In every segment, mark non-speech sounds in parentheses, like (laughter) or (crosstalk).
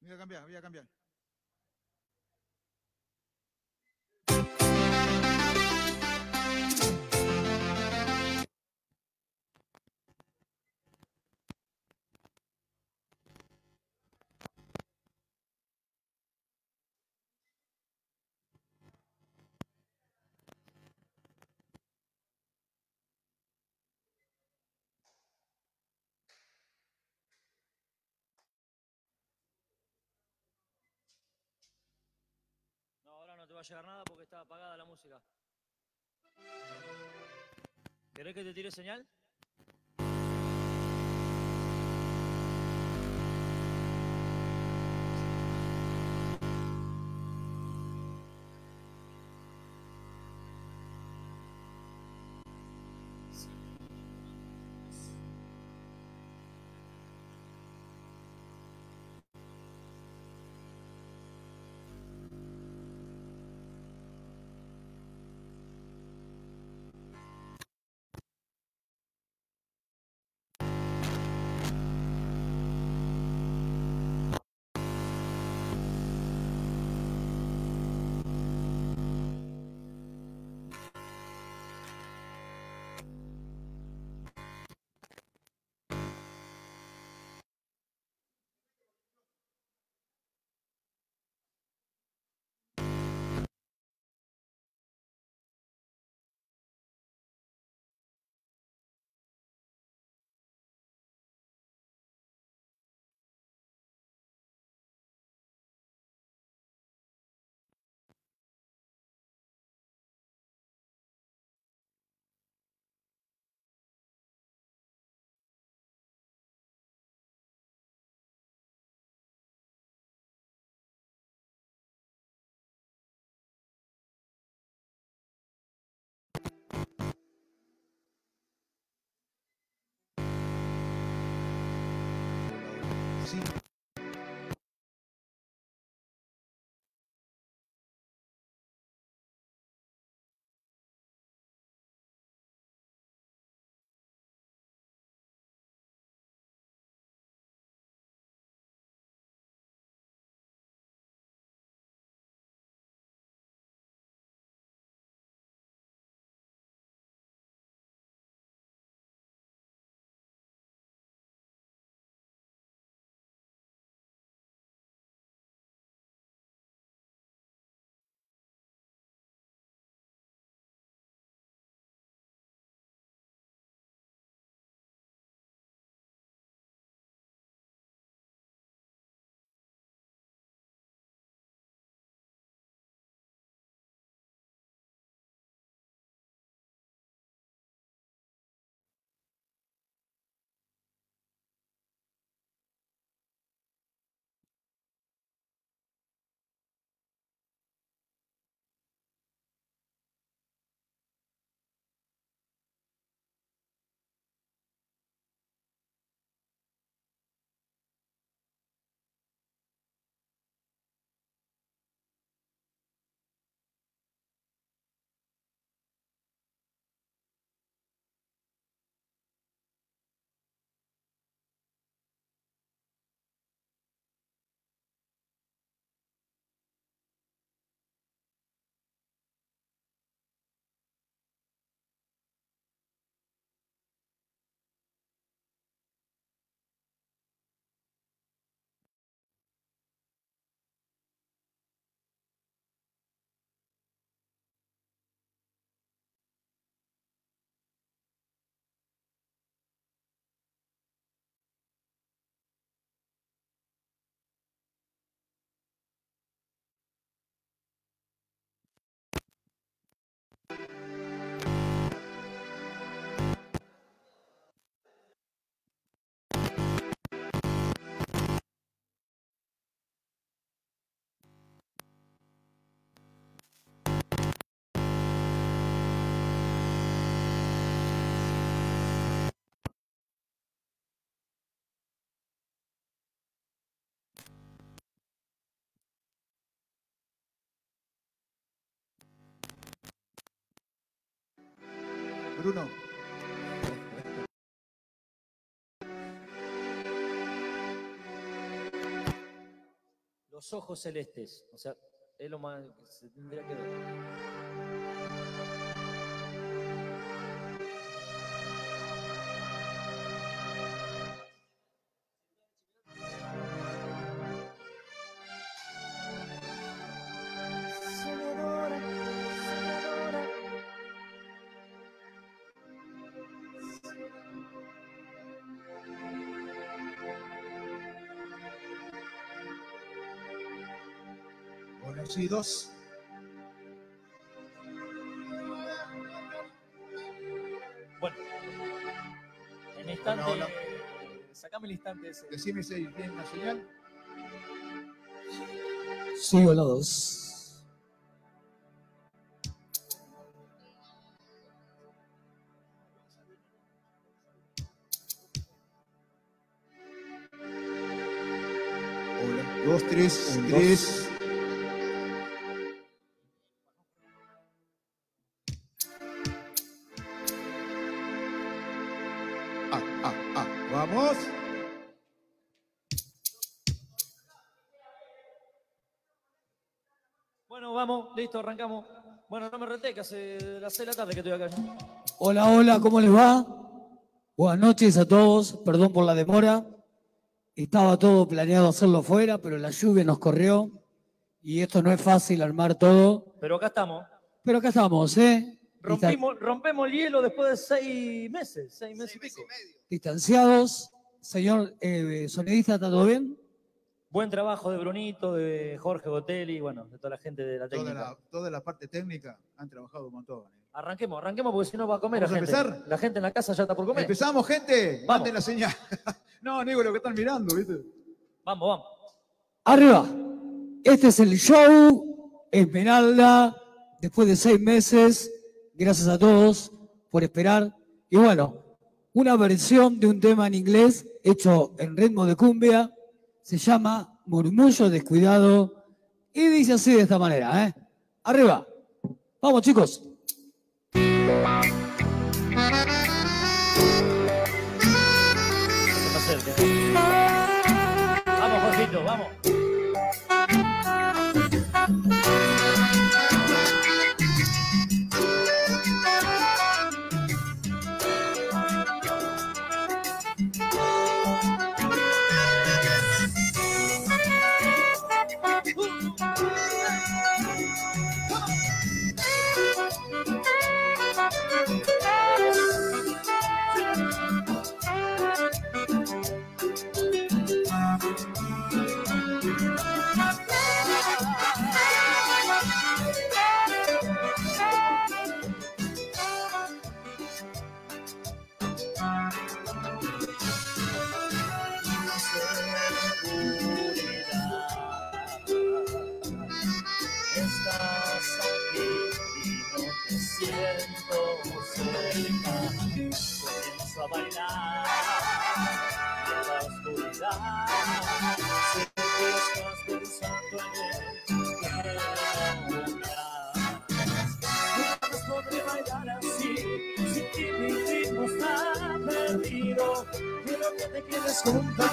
Voy a cambiar, voy a cambiar. Va a llegar nada porque está apagada la música. ¿Querés que te tire señal? Bruno. Los ojos celestes. O sea, es lo más que se tendría que ver. Conocidos. Bueno. En instante. Hola, Sacame el instante ese. Decime si tiene una señal. Sí, hola dos. Hola. Dos, tres, Un, tres. Vamos. Bueno, vamos, listo, arrancamos. Bueno, no me reté, que hace las 6 de la tarde que estoy acá. Hola, hola, ¿cómo les va? Buenas noches a todos, perdón por la demora. Estaba todo planeado hacerlo fuera, pero la lluvia nos corrió y esto no es fácil armar todo. Pero acá estamos. Pero acá estamos, ¿eh? Rompimos, rompemos el hielo después de seis meses, seis meses y pico. Distanciados. Señor eh, sonidista, ¿está todo bien? Buen trabajo de Brunito, de Jorge Botelli, bueno, de toda la gente de la Toda técnica. la, toda la parte técnica han trabajado un montón. eh. Arranquemos, arranquemos porque si no va a comer ¿Vamos la a gente. empezar? La gente en la casa ya está por comer. Empezamos, gente. Vamos. Manden la señal. (laughs) no, digo lo que están mirando, ¿viste? Vamos, vamos. Arriba. Este es el show Esmeralda. Después de seis meses, gracias a todos por esperar. Y bueno, una versión de un tema en inglés hecho en ritmo de cumbia. Se llama Murmullo Descuidado. Y dice así de esta manera, ¿eh? Arriba. Vamos, chicos. Vamos, Jorgito, vamos.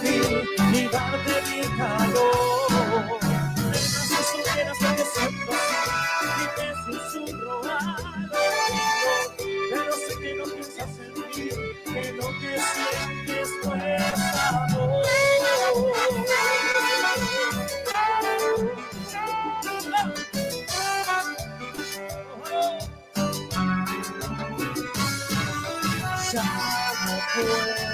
Mí y darte mi calor. Si que y te susurro al oído, pero sé que no piensas que lo que sientes amor. Ya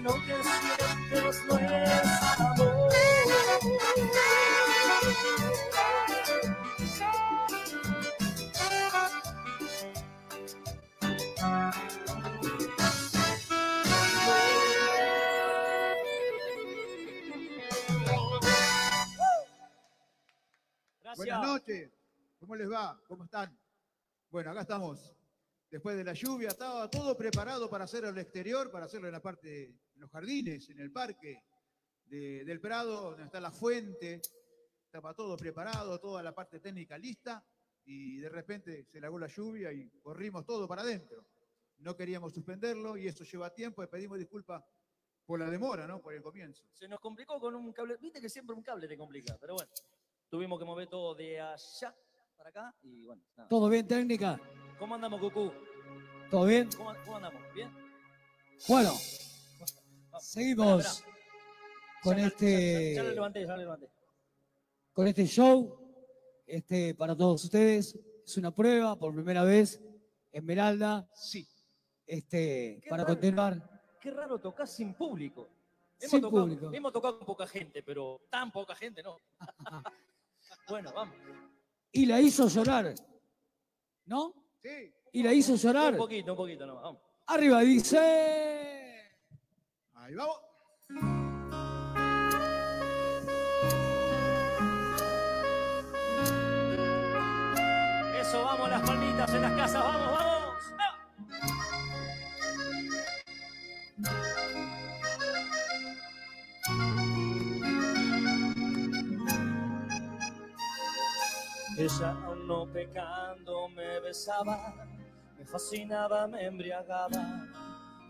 mí, que lo que sientes no es amor. Gracias. Buenas noches. ¿Cómo les va? ¿Cómo están? Bueno, acá estamos. Después de la lluvia, estaba todo preparado para hacerlo en el exterior, para hacerlo en la parte, en los jardines, en el parque de- del Prado, donde está la fuente. Estaba todo preparado, toda la parte técnica lista, y de repente se largó la lluvia y corrimos todo para adentro. No queríamos suspenderlo y eso lleva tiempo y pedimos disculpas por la demora, ¿no? Por el comienzo. Se nos complicó con un cable. Viste que siempre un cable te complica, pero bueno. Tuvimos que mover todo de allá para acá y bueno. nada. ¿Todo bien, técnica? ¿Cómo andamos, Cucú? ¿Todo bien? ¿Cómo, cómo andamos? ¿Bien? Bueno. Seguimos con Ya- ya- este, Ya, lo levanté, ya lo levanté. con este show. Este, para todos ustedes, es una prueba por primera vez. Esmeralda, Sí. este, Qué para raro. continuar. Qué raro tocar sin público. Hemos, Sin tocado, público. hemos tocado con poca gente, pero tan poca gente no. (laughs) bueno, vamos. Y la hizo llorar, ¿no? Sí. Y la hizo llorar. Un poquito, un poquito, no. Vamos. Arriba dice. Ahí vamos. Eso, vamos, las palmitas en las casas, vamos, vamos. ¡Ah! Ella aún no pecando me besaba, me fascinaba, me embriagaba,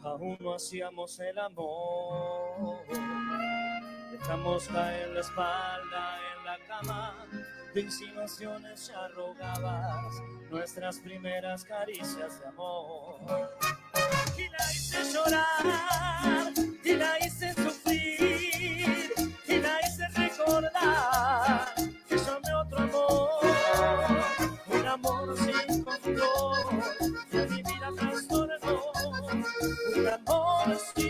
aún no hacíamos el amor. Dejamos caer la espalda en la cama, de insinuaciones ya rogabas nuestras primeras caricias de amor. Y la hice llorar, un amor sin medida.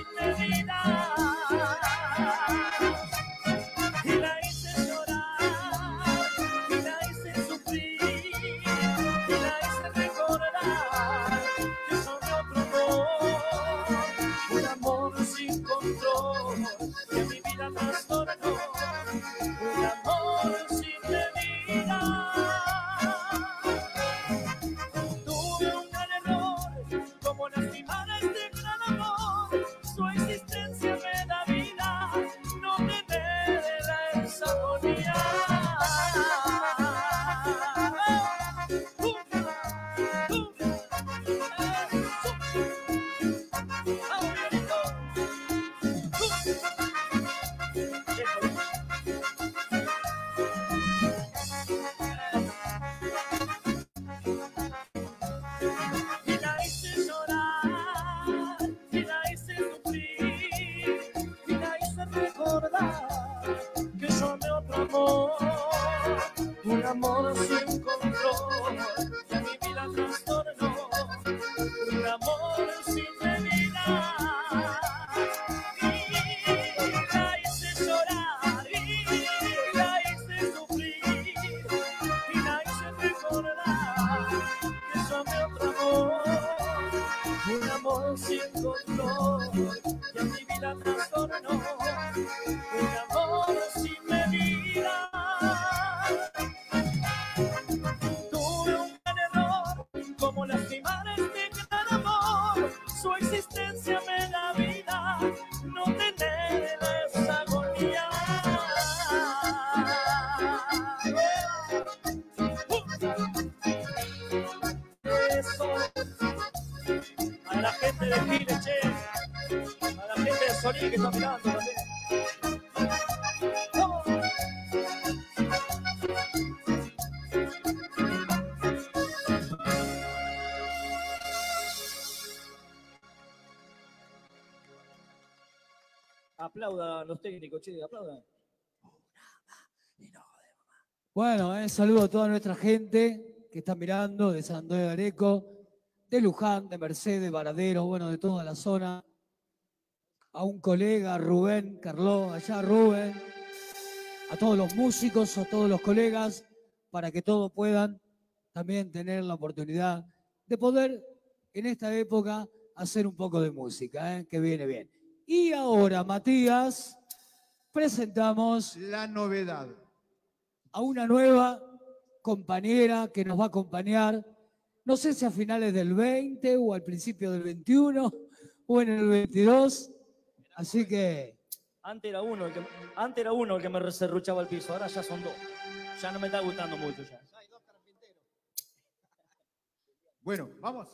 Che, aplaudan. Bueno, eh, saludo a toda nuestra gente que está mirando de San Antonio de Areco, de Luján, de Mercedes, Varadero, bueno, de toda la zona. A un colega, Rubén, Carlos, allá Rubén, a todos los músicos, a todos los colegas, para que todos puedan también tener la oportunidad de poder en esta época hacer un poco de música, eh, que viene bien. Y ahora, Matías, presentamos La novedad. a una nueva compañera que nos va a acompañar, no sé si a finales del 20 o al principio del 21 o en el 22. Así que, Antes era uno el que, antes era uno el que me reserruchaba el piso, ahora ya son dos. Ya no me está gustando mucho ya. Bueno, vamos.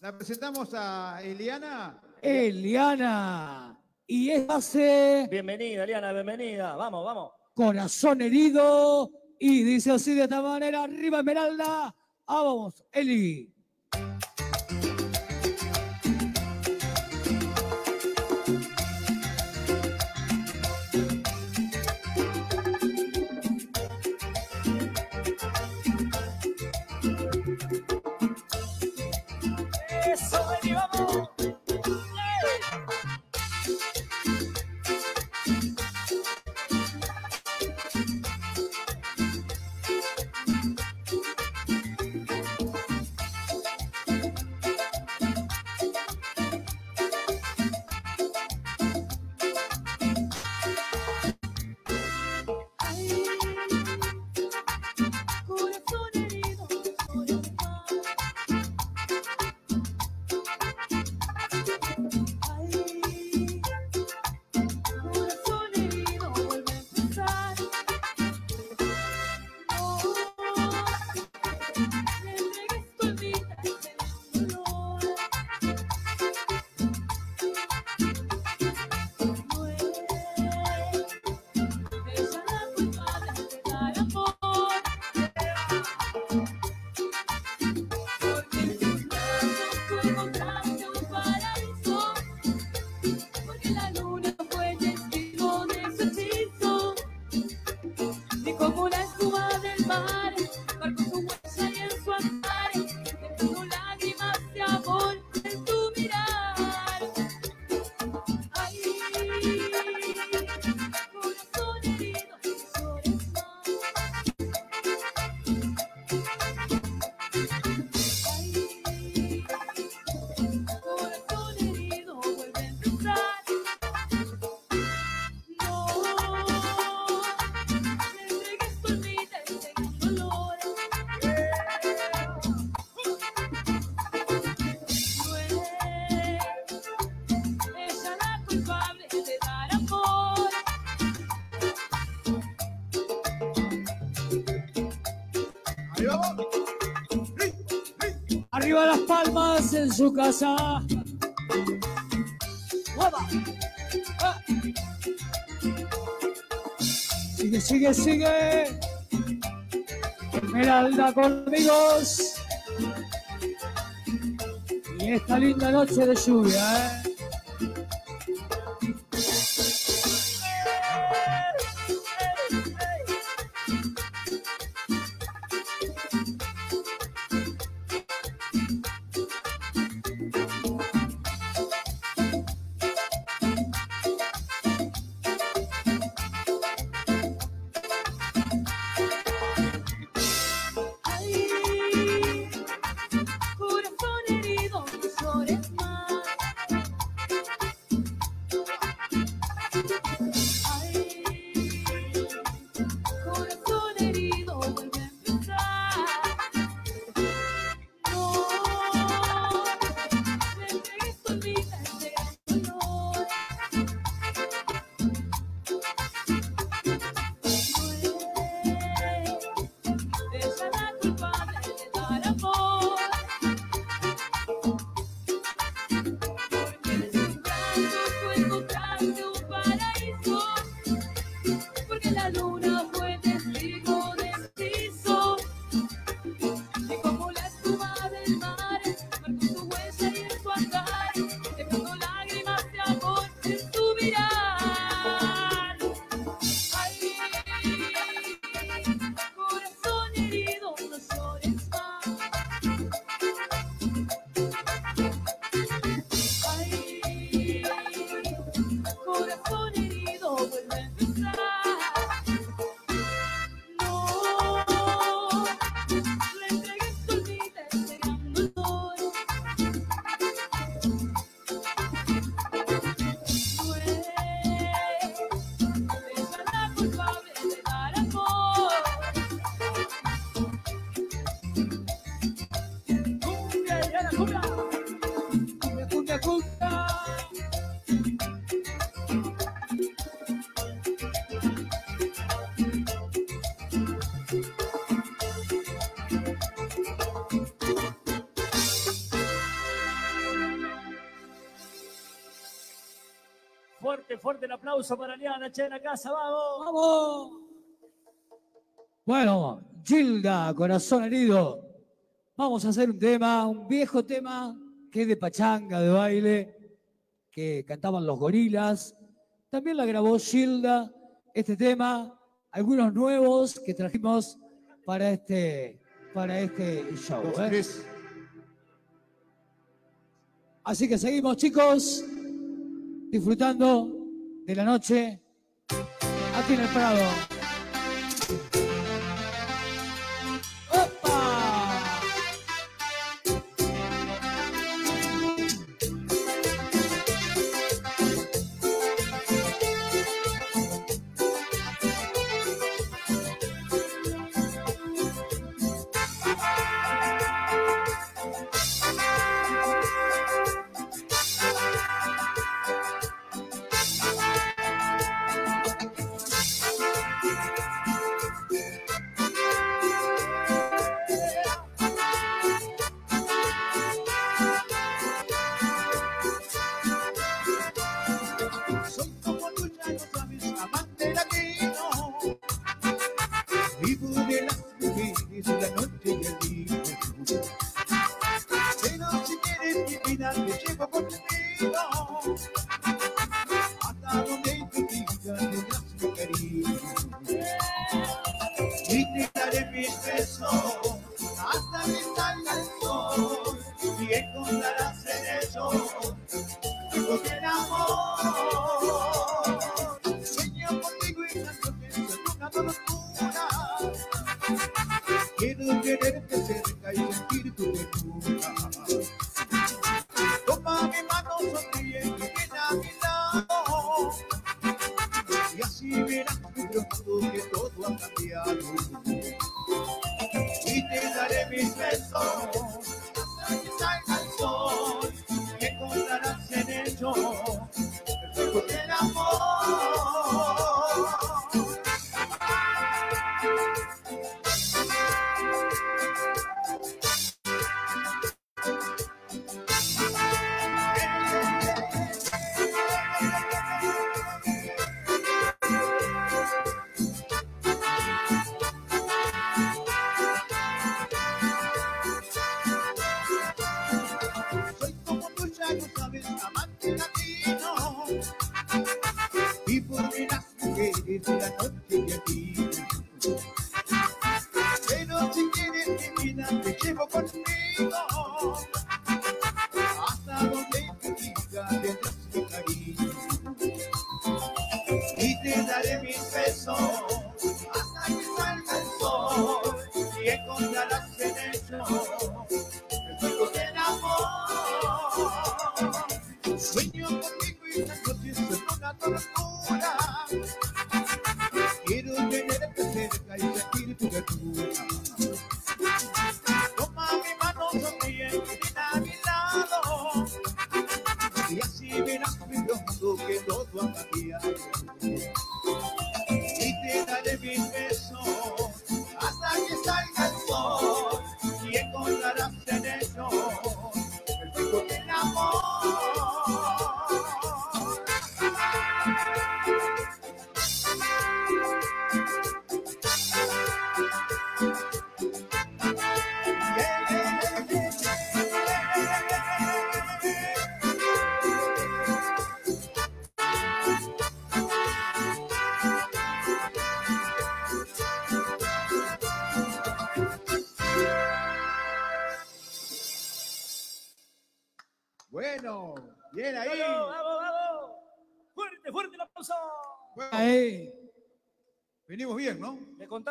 La presentamos a Eliana. Eliana, y es hace Bienvenida, Eliana, bienvenida. Vamos, vamos. corazón herido y dice así de esta manera, arriba Esmeralda, ah, vamos, Eli. Su casa. ¡Guapa! ¡Ah! Sigue, sigue, sigue. Esmeralda conmigos. Y esta linda noche de lluvia, ¿eh? Aplauso para Liana, che, en la casa, vamos. ¡Vamos! Bueno, Gilda, corazón herido. Vamos a hacer un tema, un viejo tema que es de pachanga, de baile, que cantaban los gorilas. También la grabó Gilda, este tema, algunos nuevos que trajimos para este, para este show. ¿eh? Así que seguimos, chicos, disfrutando de la noche aquí en el Prado.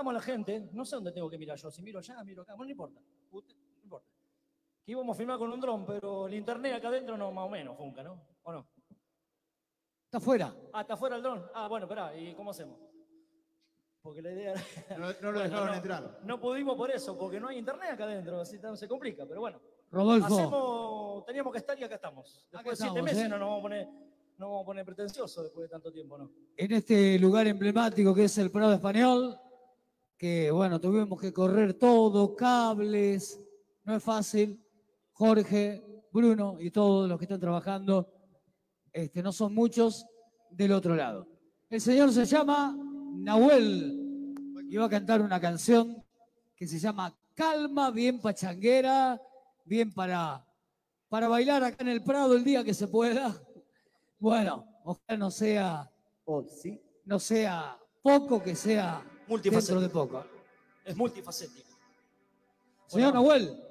La gente, no sé dónde tengo que mirar yo, si miro allá, miro acá, bueno, no importa. Usted- no importa. Que íbamos a filmar con un dron, pero el internet acá adentro no, más o menos, funca, ¿no? ¿O no? Está afuera. Ah, está fuera el dron. Ah, bueno, esperá, ¿y cómo hacemos? Porque la idea era... No, no lo (laughs) Bueno, dejaron no, entrar. No pudimos por eso, porque no hay internet acá adentro, así se complica, pero bueno. Rodolfo. Hacemos, teníamos que estar y acá estamos. Acá Después de siete estamos, meses ¿eh? no nos vamos a poner, no vamos a poner pretenciosos después de tanto tiempo, ¿no? en este lugar emblemático que es el Prado Español, que bueno, tuvimos que correr todo, cables, no es fácil. Jorge, Bruno y todos los que están trabajando, este, no son muchos. del otro lado. El señor se llama Nahuel y va a cantar una canción que se llama Calma, bien pachanguera, bien para, para bailar acá en el Prado el día que se pueda. Bueno, ojalá no sea, Oh, sí. no sea poco, que sea dentro Multifacético. de poco. Es multifacético. Señor Bueno, Nahuel,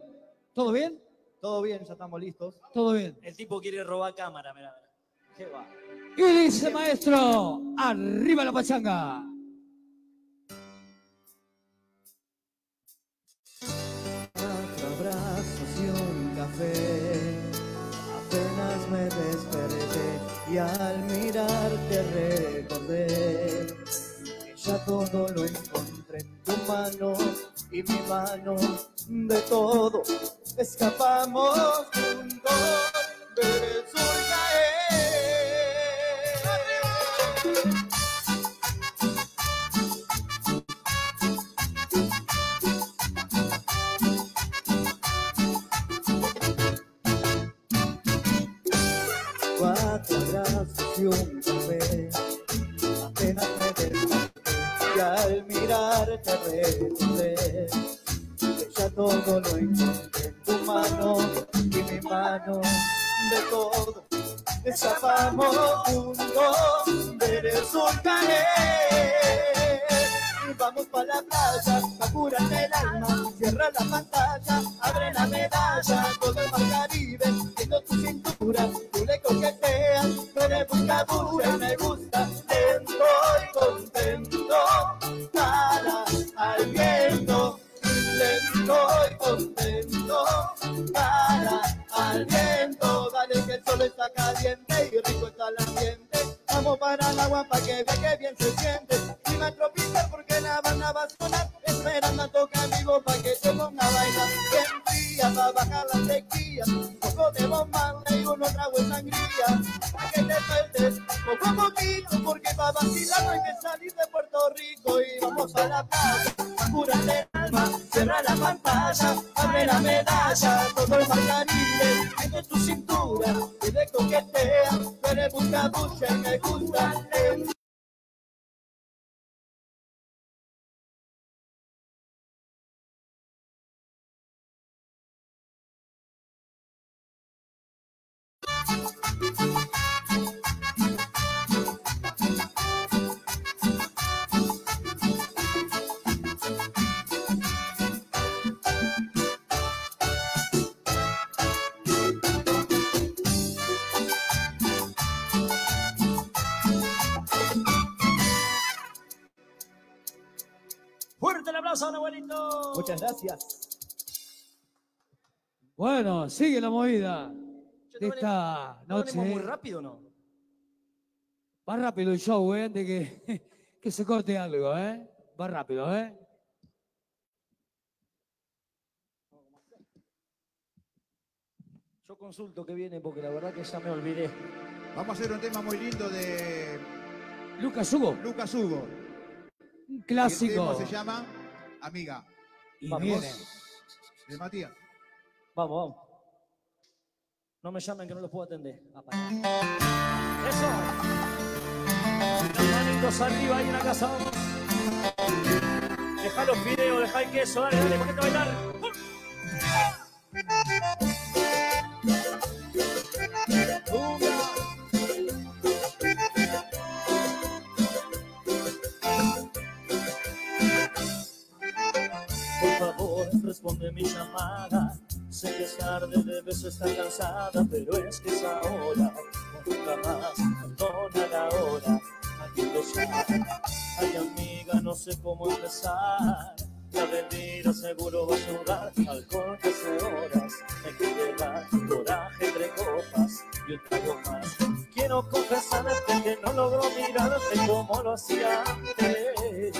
¿todo bien? Todo bien, ya estamos listos. Todo bien. El tipo quiere robar cámara, mira, mira. ¿Qué va? Y dice maestro, arriba la pachanga. Cuatro abrazos y un café. Apenas me desperté y al mirarte recordé ya todo lo encontré en tu mano y mi mano de todo. Escapamos juntos del sur Caer. Y vamos pa' la playa, pa' curarme el alma, cierra la pantalla, abre la medalla, todo el mar Caribe, viendo tu cintura, tú le coqueteas, tú eres buscadura me gusta, pa' que vea que bien se siente, clima tropical porque la banda va a sonar, esperando toca vivo pa' que te ponga a bailar, bien fría pa' bajar la sequía, un poco de bomba y uno trago de sangría, pa' que te sueltes poco a poquito, porque pa' vacilar no hay que salir de Puerto Rico. Y vamos a la playa, a curarle el alma, cierra la pantalla, abre la medalla, todo el mar Caribe, viendo tu cintura, y de coquetea, tú eres buscabucha y me gusta Muchas gracias. Bueno, sigue la movida Che, de ¿no esta venimos- ¿No noche. venimos muy rápido o no? Va rápido el show, ¿eh? Antes que, (laughs) que se corte algo, ¿eh? Va rápido, ¿eh? Yo consulto que viene porque la verdad que ya me olvidé. Vamos a hacer un tema muy lindo de Lucas Hugo, Lucas Hugo. un Y el clásico. tema se llama Amiga, Y Vamos. viene. de Matías. Vamos, vamos. No me llamen que no los puedo atender. Eso. Las manitos arriba ahí en la casa. Deja los videos, deja el queso, dale, dale, ponete a bailar. Por favor, responde mi llamada. Sé que es tarde, debes estar cansada, pero es que es ahora. Nunca más, perdona la hora. Aquí llamo. Ay, amiga, no sé cómo empezar. La bebida seguro va a ayudar. Alcohol que hace horas. Me quiere dar coraje entre copas y un trago más. Quiero confesarte que no logro mirarte como lo hacía antes.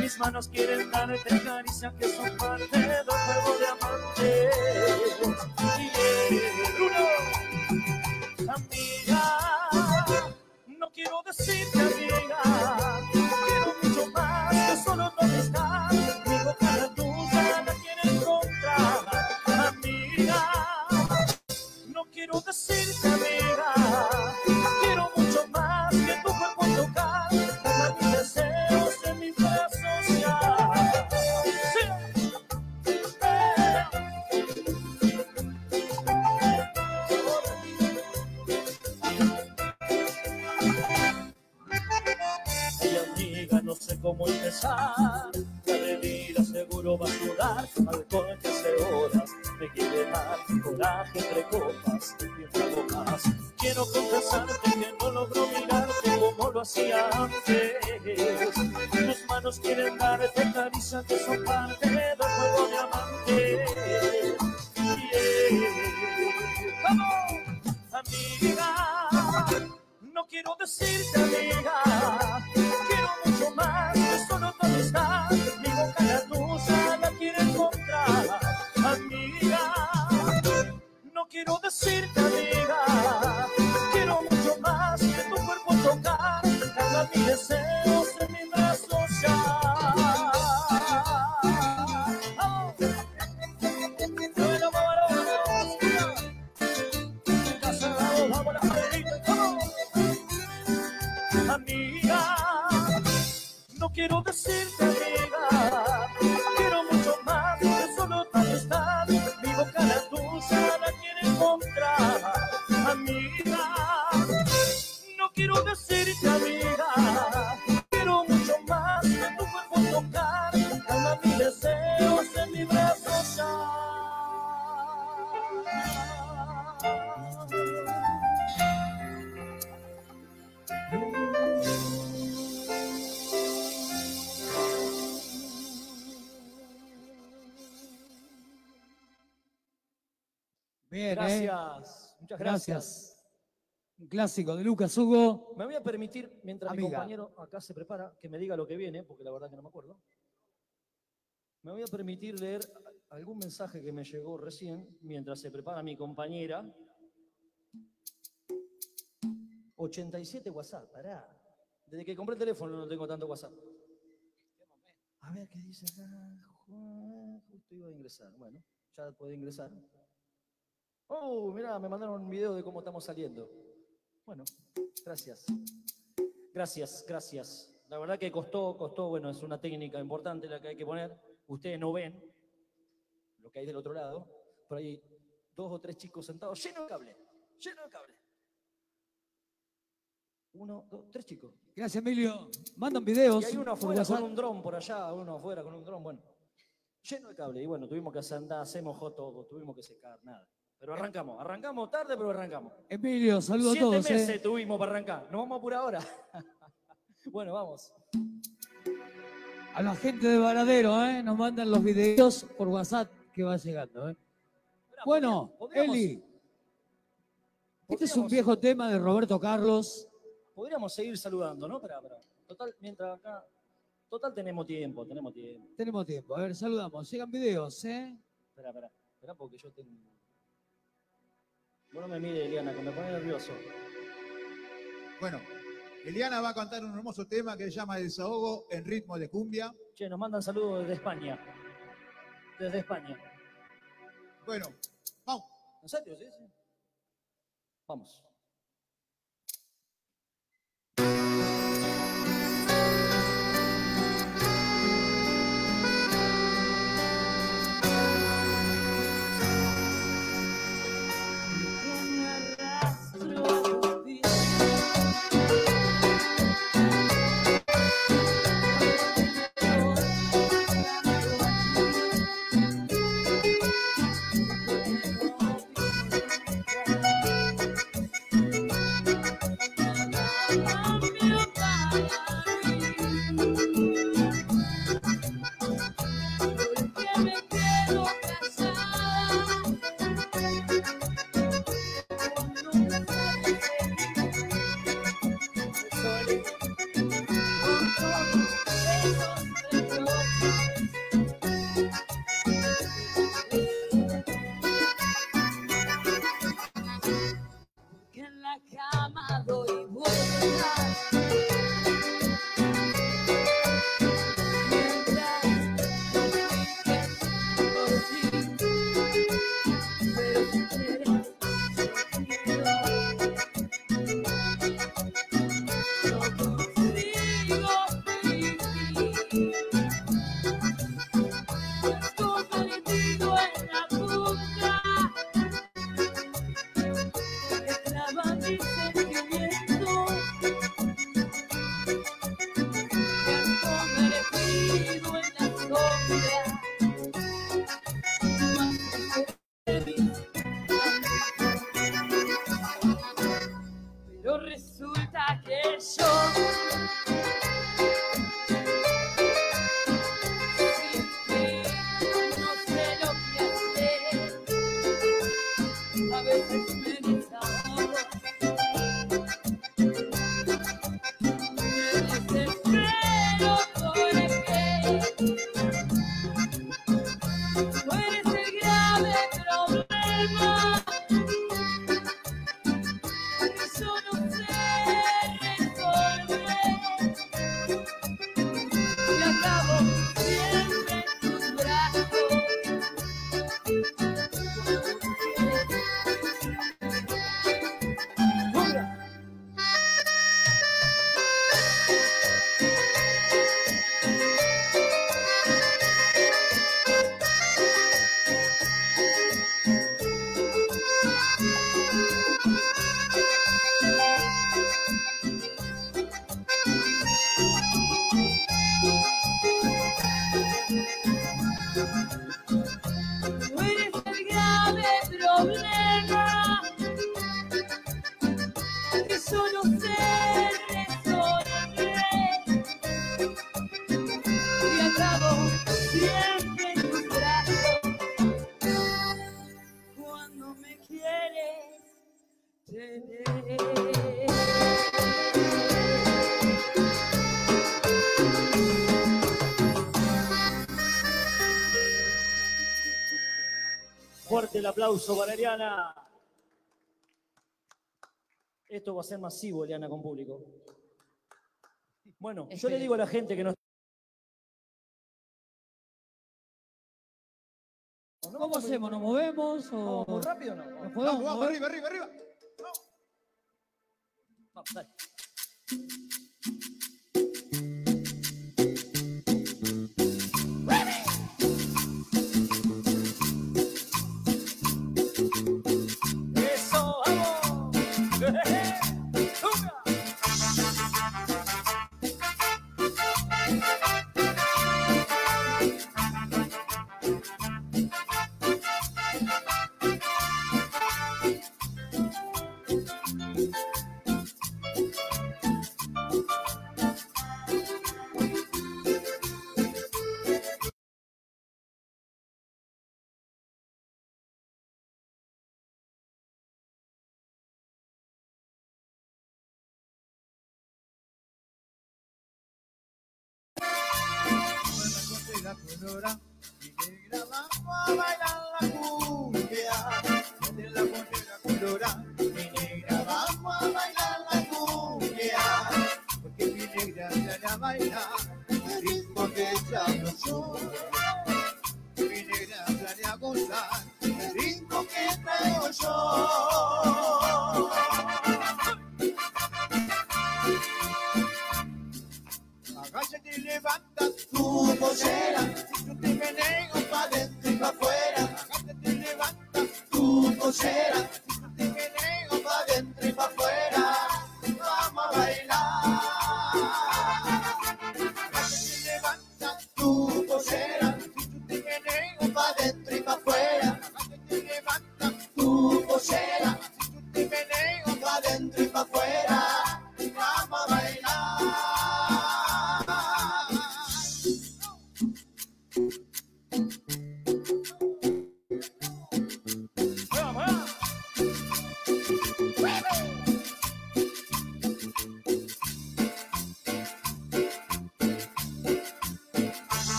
Mis manos quieren darte caricias que son parte del juego de amantes. Muchas gracias. Gracias. Un clásico de Lucas Hugo. Me voy a permitir, mientras mi compañero acá se prepara, que me diga lo que viene, porque la verdad que no me acuerdo. Me voy a permitir leer algún mensaje que me llegó recién, mientras se prepara mi compañera. 87 WhatsApp, pará. Desde que compré el teléfono no tengo tanto WhatsApp. A ver qué dice acá. Justo iba a ingresar. Bueno, ya puede ingresar. Oh, mira, me mandaron un video de cómo estamos saliendo. Bueno, gracias. Gracias, gracias. La verdad que costó, costó, bueno, es una técnica importante la que hay que poner. Ustedes no ven lo que hay del otro lado, pero hay dos o tres chicos sentados llenos de cable, llenos de cable. Uno, dos, tres chicos. Gracias, Emilio. Mandan videos. Y hay uno afuera con un dron por allá, uno afuera con un dron, bueno. Lleno de cable. Y bueno, tuvimos que hacer andar, se mojó todo, tuvimos que secar, nada. Pero arrancamos, arrancamos tarde, pero arrancamos. Emilio, saludos a Siete todos. meses ¿eh? tuvimos para arrancar. Nos vamos a apurar ahora. (laughs) bueno, vamos. A la gente de Varadero, ¿eh? Nos mandan los videos por WhatsApp que va llegando, ¿eh? Bueno, podríamos- Eli, este es un viejo tema de Roberto Carlos. Podríamos seguir saludando, ¿no? Pero, pero, total, mientras acá. Total, tenemos tiempo, tenemos tiempo. Tenemos tiempo. A ver, saludamos. Llegan videos, ¿eh? Espera, espera. Espera, porque yo tengo. Bueno, me mire, Eliana, que me pone nervioso. Bueno, Eliana va a cantar un hermoso tema que se llama Desahogo en ritmo de cumbia. Che, nos mandan saludos desde España. Desde España. Bueno, vamos. ¿En serio? Sí, sí. Vamos. resulta que yo aplauso para Eliana. Esto va a ser masivo, Eliana, con público. Bueno, yo le digo a la gente que no ¿Cómo hacemos? ¿Nos movemos o ¿Vamos muy rápido o no? nos Vamos, podemos vamos, arriba, arriba, arriba. Vamos, dale. Colora, mi negra, vamos a bailar la cumbia. De la colera colora,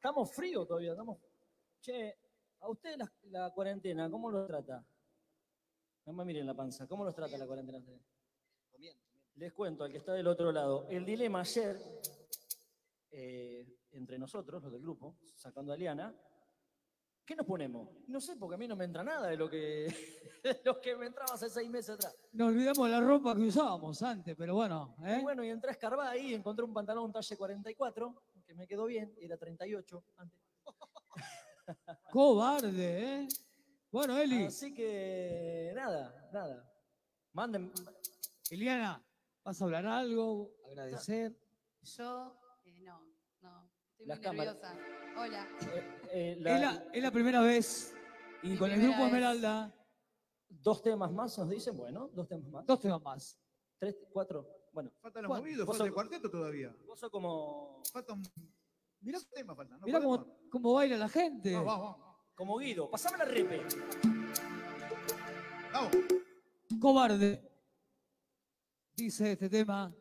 Estamos fríos todavía, estamos. Che, a ustedes la, la cuarentena, ¿cómo los trata? No me miren la panza, ¿cómo los trata la cuarentena a ustedes? Les cuento al que está del otro lado. El dilema ayer, eh, entre nosotros, los del grupo, sacando a Liana, ¿qué nos ponemos? No sé, porque a mí no me entra nada de lo que, de (laughs) lo que me entraba hace seis meses atrás. Nos olvidamos de la ropa que usábamos antes, pero bueno, ¿eh? Y bueno, y entré a escarbar ahí, encontré un pantalón talle 44, me quedó bien, era 38 antes. (laughs) Cobarde, ¿eh? Bueno, Eli. Así que nada, nada. Manden. Eliana, ¿vas a hablar algo? ¿Agradecer? Yo, eh, no, no. Estoy Las muy cámaras. nerviosa. Hola. Eh, eh, es, la, primera vez y con el grupo. Esmeralda, Dos temas más nos dicen, bueno, dos temas más. dos temas más. Tres, cuatro. Bueno. Faltan los movidos, falta el cuarteto todavía. Vos sos como. Falta un. Mirá, tema falta, no mirá cómo, cómo, baila la gente. No, vamos, vamos. Como Guido. Pasame la repe. Vamos. Cobarde. Dice este tema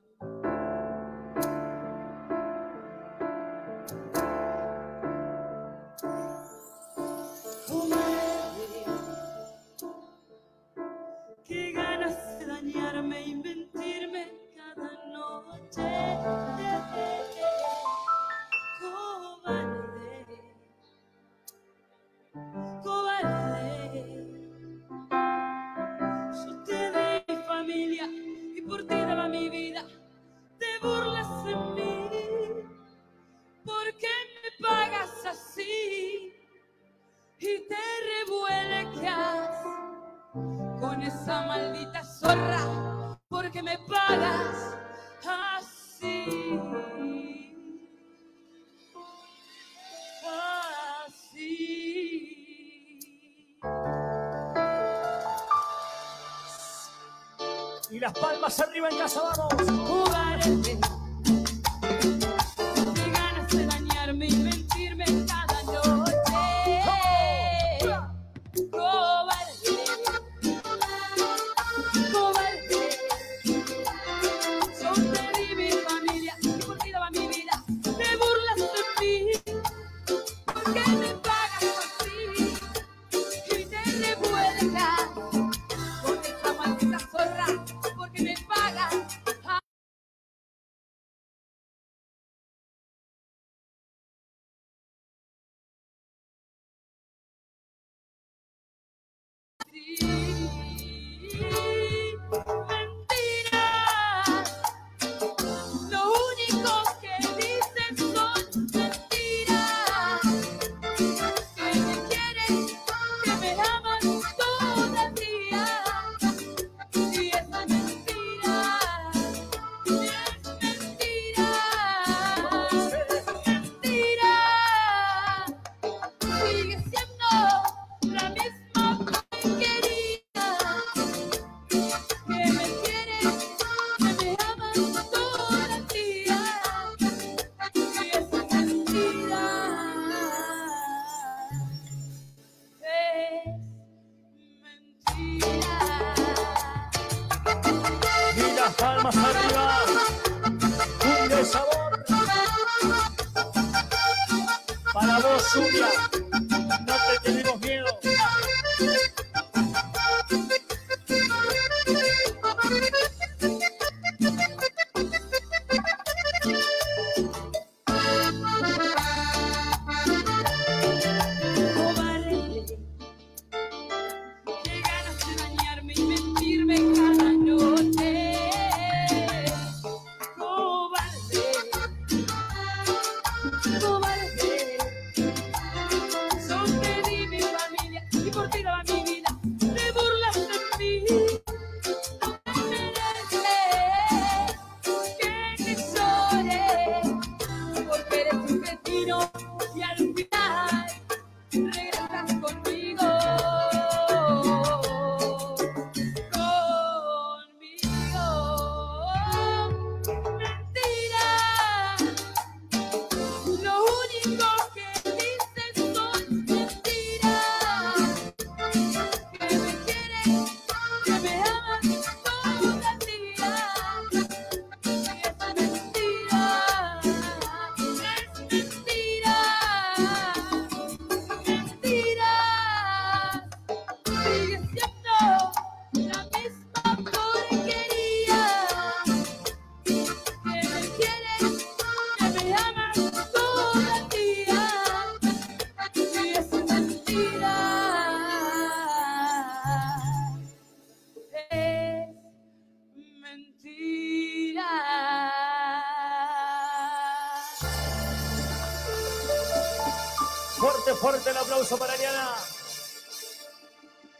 aplauso para Ariana.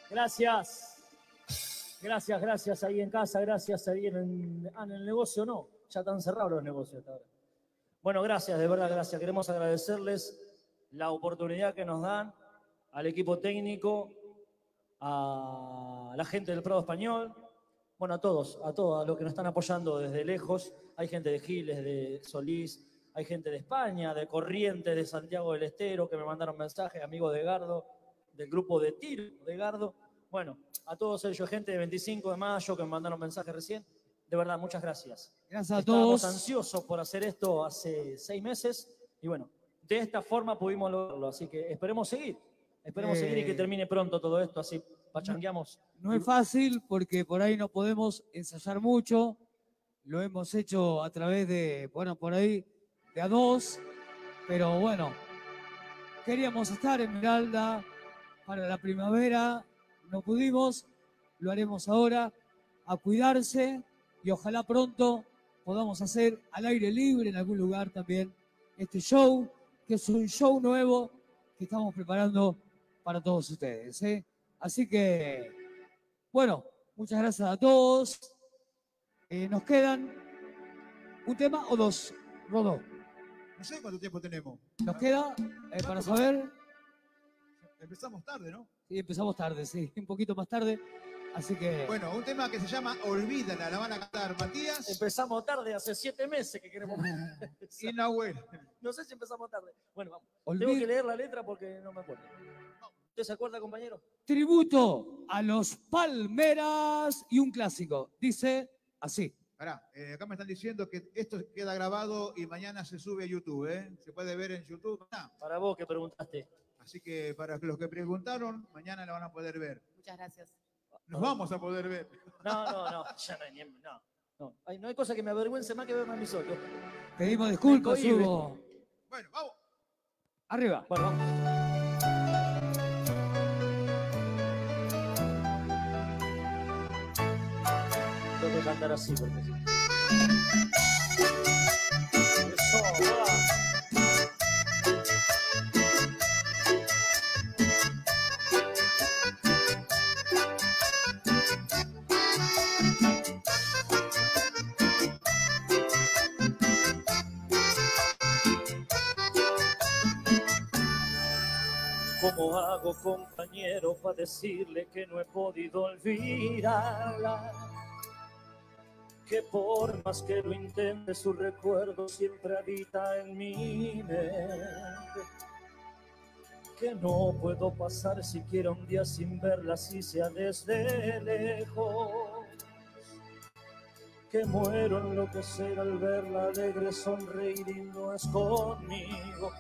Gracias. Gracias, gracias ahí en casa, gracias ahí en, ah, el negocio, no. Ya están cerrados los negocios ahora. Bueno, gracias, de verdad, gracias. Queremos agradecerles la oportunidad que nos dan al equipo técnico, a la gente del Prado Español, bueno, a todos, a todos, a los que nos están apoyando desde lejos. Hay gente de Giles, de Solís, hay gente de España, de Corrientes, de Santiago del Estero, que me mandaron mensajes, amigos de Gardo, del grupo de Tiro de Gardo. Bueno, a todos ellos, gente de 25 de mayo que me mandaron mensajes recién. De verdad, muchas gracias. Gracias a Estábamos todos. ansiosos por hacer esto hace seis meses y bueno, de esta forma pudimos lograrlo. Así que esperemos seguir. Esperemos Eh, seguir y que termine pronto todo esto, así pachangueamos. No es fácil porque por ahí no podemos ensayar mucho. Lo hemos hecho a través de, bueno, por ahí de a dos. Pero bueno, queríamos estar en Esmeralda para la primavera. No pudimos. Lo haremos ahora. A cuidarse y ojalá pronto podamos hacer al aire libre en algún lugar también este show, que es un show nuevo que estamos preparando para todos ustedes. ¿eh? Así que, bueno, muchas gracias a todos. Eh, nos quedan un tema o dos, Rodo. No sé cuánto tiempo tenemos. Nos queda eh, para saber. Empezamos tarde, ¿no? Sí, empezamos tarde, sí, (laughs) un poquito más tarde. Así que, Bueno, un tema que se llama Olvídala, la van a cantar Matías Empezamos tarde, hace siete meses que queremos. (laughs) y Nahuel. no sé si empezamos tarde. Bueno, vamos. olvid- Tengo que leer la letra porque no me acuerdo. ¿Usted se acuerda, compañero? tributo a los Palmeras y un clásico. Dice así. Pará, eh, acá me están diciendo que esto queda grabado y mañana se sube a YouTube, ¿eh? Se puede ver en YouTube. Ah, Para vos que preguntaste. Así que para los que preguntaron, mañana la van a poder ver. Muchas gracias. Nos vamos a poder ver. No, no, no. Ya no hay ni- no. No, Ay, no hay cosa que me avergüence más que verme a mis ojos. Pedimos disculpas. Hugo. Bueno, vamos. Arriba. Bueno, vamos. Cantar así porque. ¿Cómo hago, compañero, para decirle que no he podido olvidarla? Que por más que lo intente, su recuerdo siempre habita en mi mente. Que no puedo pasar siquiera un día sin verla, si sea desde lejos. Que muero enloquecer al verla alegre sonreír y no es conmigo.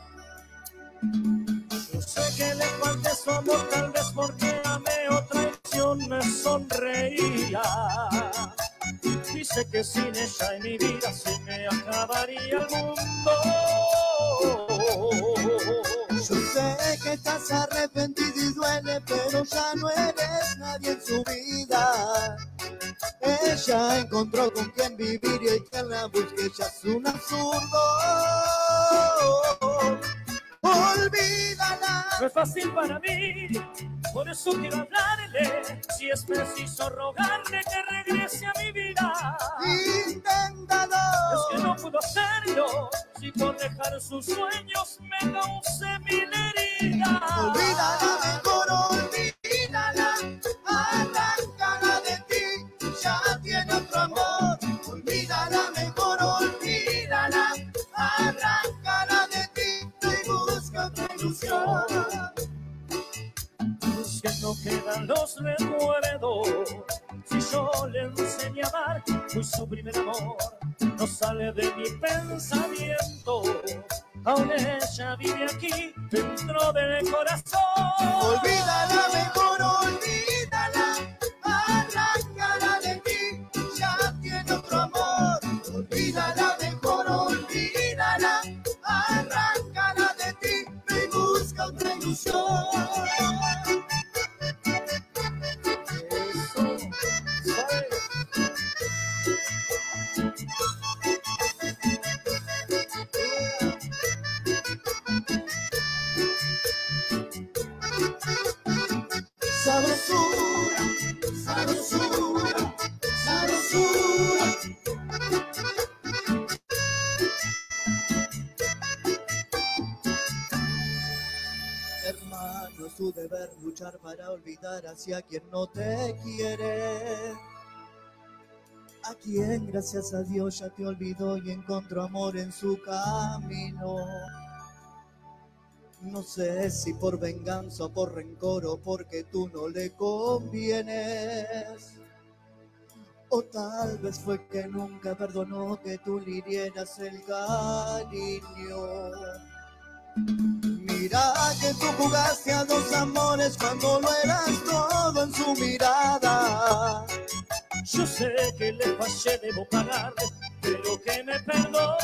Que sin ella en mi vida se me acabaría el mundo. Yo sé que estás arrepentido y duele, pero ya no eres nadie en su vida. Ella encontró con quien vivir y el que la busque ya es un absurdo. Olvídala. No es fácil para mí, por eso quiero hablarle. Si es preciso rogarle que regrese a mi vida. Inténtalo. Es que no puedo hacerlo si por dejar sus sueños me cause mil heridas. Olvídala. Quedan los recuerdos. Si yo le enseñé a amar, fui su primer amor. No sale de mi pensamiento. Aún ella vive aquí, dentro del corazón. Olvídala, mejor olvídala. Arráncala de ti, ya tiene otro amor. Olvídala, mejor olvídala. Arráncala de ti y busca otra ilusión. Olvidar hacia quien no te quiere. A quien gracias a Dios ya te olvidó y encontró amor en su camino. No sé si por venganza o por rencor o porque tú no le convienes. O tal vez fue que nunca perdonó que tú le hirieras el cariño. Mira que tú jugaste a dos amores cuando lo eras todo en su mirada. Yo sé que le fallé, debo pagarle, pero que me perdone.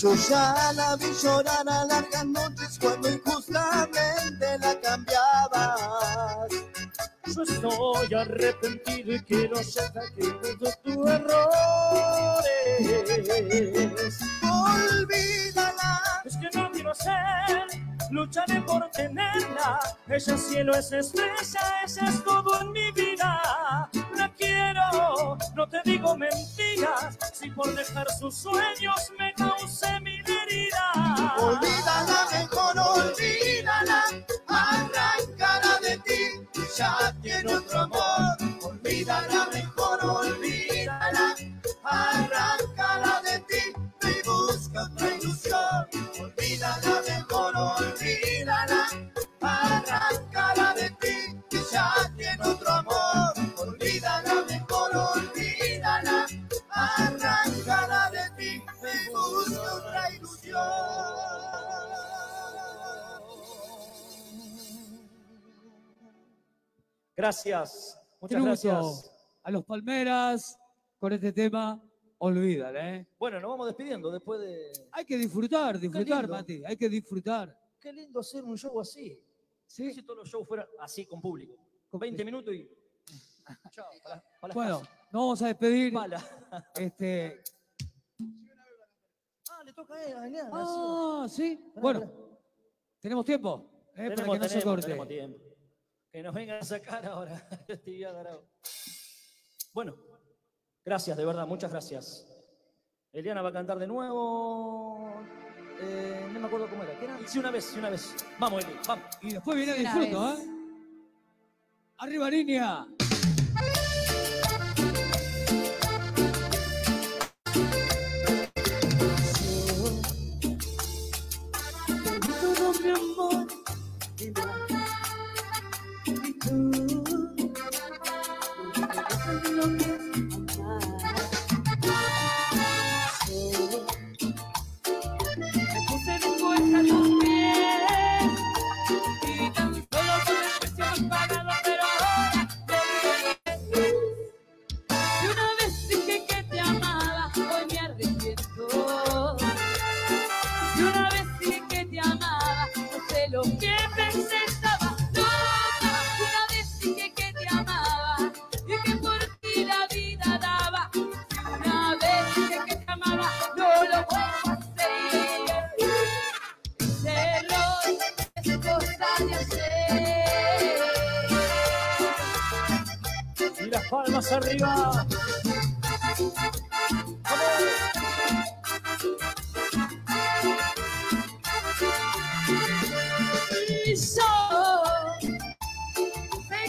Yo ya la vi llorar a largas noches cuando injustamente la cambiabas. Yo estoy arrepentido y quiero sepa que todos tus errores. Lucharé por tenerla. Ella cielo es estrella, ella es todo en mi vida. La quiero, no te digo mentiras, si por dejar sus sueños me causé Gracias, muchas gracias. a los Palmeras con este tema. Olvídale, ¿eh? Bueno, nos vamos despidiendo después de... Hay que disfrutar, disfrutar. Mati. Hay que disfrutar. Qué lindo hacer un show así. ¿sí? Si todos los shows fueran así, con público. Con Con- 20 minutos y... (laughs) Chao, para, para Bueno, nos vamos a despedir. Mala. Este, (laughs) Ah, le toca a él, a Eliana, ah, sí. Bueno, tenemos tiempo eh, para Tenemos, que no se tenemos, corte. tenemos tiempo. Que nos vengan a sacar (laughs) ahora. Bueno, gracias, de verdad, muchas gracias. Eliana va a cantar de nuevo. Eh, no me acuerdo cómo era. ¿Qué era? Sí, una vez, sí, una vez. Vamos, Eli, vamos. Y después viene Una disfruto. ¿eh? Arriba, línea.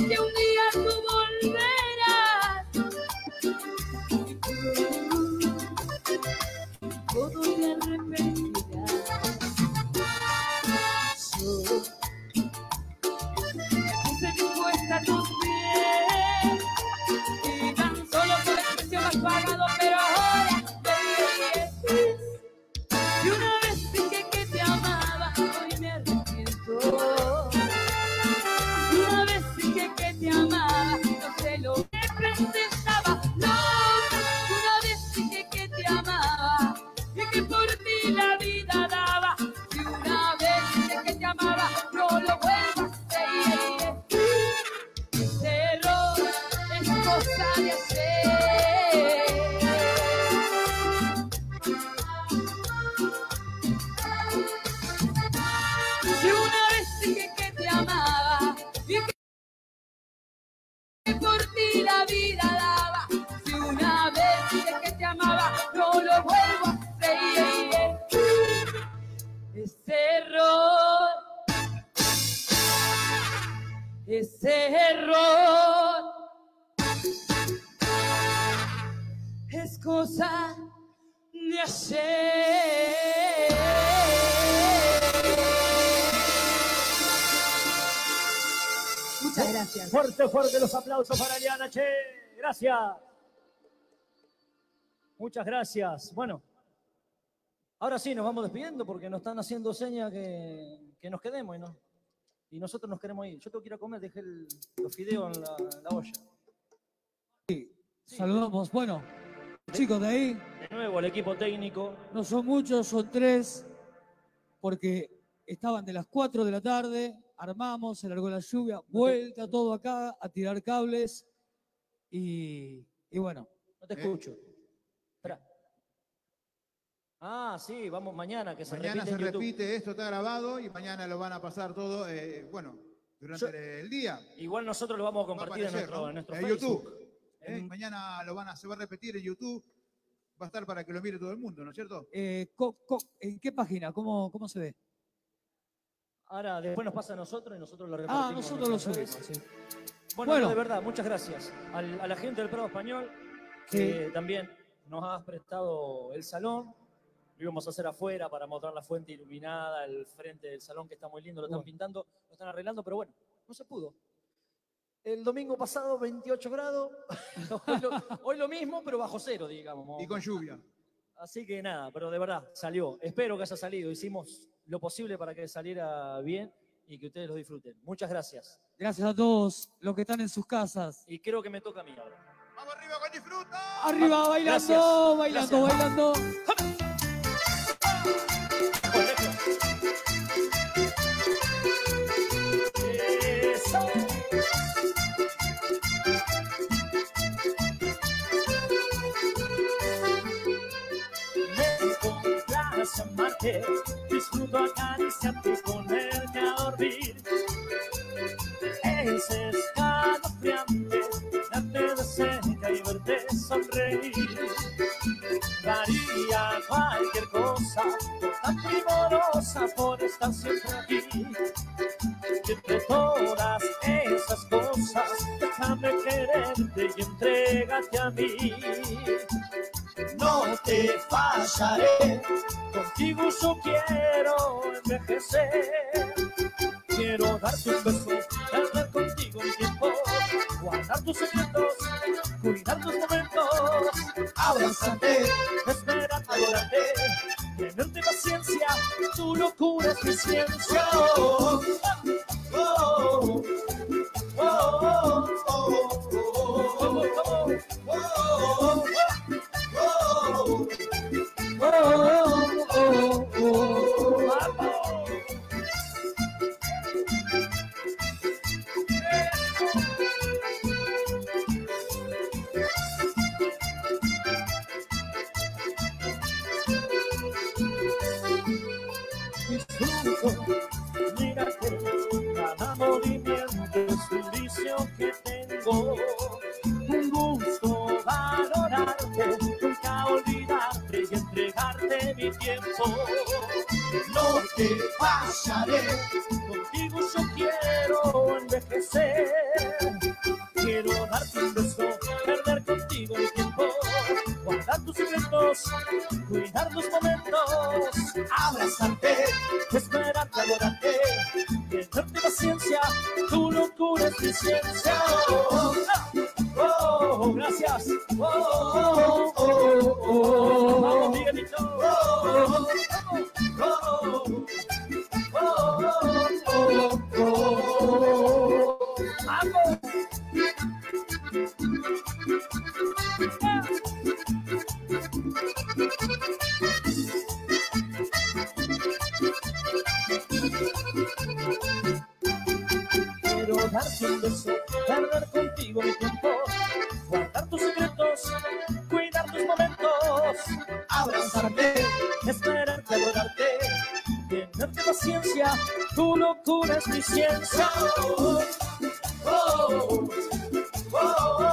Sé Gracias. Muchas gracias. Bueno, ahora sí nos vamos despidiendo porque nos están haciendo señas que, que nos quedemos y, no, y nosotros nos queremos ir. Yo tengo que ir a comer, dejé el- los fideos en la, en la olla. Saludamos. Bueno, chicos de ahí, De nuevo al equipo técnico. no son muchos, son tres, porque estaban de las 4 de la tarde, armamos, se largó la lluvia, vuelta todo acá a tirar cables y, y bueno, No te Eh. escucho. Espera. Ah, sí, vamos mañana, que se Mañana repite se en YouTube. repite, esto está grabado y mañana lo van a pasar todo, eh, bueno, durante Yo- el día. Igual nosotros lo vamos a Va a compartir en nuestro, ¿no? en nuestro En Facebook. YouTube. ¿eh? En- Mañana lo van a, se va a repetir en YouTube. Va a estar para que lo mire todo el mundo, ¿no es cierto? eh, co- co- ¿en qué página? ¿Cómo, cómo se ve? Ahora, después nos pasa a nosotros y nosotros lo repartimos. Ah, nosotros lo subimos. sí. Bueno, Bueno. no, de verdad, muchas gracias al- a la gente del Prado Español que también nos ha prestado el salón. Lo íbamos a hacer afuera para mostrar la fuente iluminada, el frente del salón que está muy lindo, lo están Bueno. pintando, lo están arreglando, pero bueno, no se pudo. El domingo pasado 28 grados, (laughs) hoy lo, hoy lo mismo, pero bajo cero, digamos. Y con lluvia. Así que nada, pero de verdad, salió. Espero que haya salido. Hicimos lo posible para que saliera bien y que ustedes lo disfruten. Muchas gracias. Gracias a todos los que están en sus casas. Y creo que me toca a mí ahora. ¡Vamos arriba con disfruta! Arriba, bailando, Gracias. bailando, Gracias. bailando. Eso. Me complace amarte, tan primorosa por estar siempre aquí. Entre todas esas cosas, déjame quererte y entrégate a mí. No te fallaré, contigo yo quiero envejecer. Quiero darte un beso, perder contigo un tiempo, guardar tus secretos, cuidar tus momentos, abrazarte, esperarte, adorarte, tenerte paciencia, tu locura es mi ciencia. Oh, oh, oh, oh, oh, oh, oh, disfruto, mírate, cada movimiento es un vicio que tengo, un gusto valorarte, nunca olvidarte y entregarte mi tiempo. No te fallaré, contigo yo quiero envejecer, cuidar tus momentos, abrazarte, esperarte, adorarte, tenerte paciencia, tu locura es mi ciencia. Oh, oh, oh, gracias. Oh, oh, oh, oh. Oh, oh, oh, oh, oh, oh, darte un beso, contigo mi tiempo, guardar tus secretos, cuidar tus momentos, abrazarte, esperarte, adorarte, tenerte paciencia, tu locura es mi ciencia. Oh, oh, oh, oh, oh,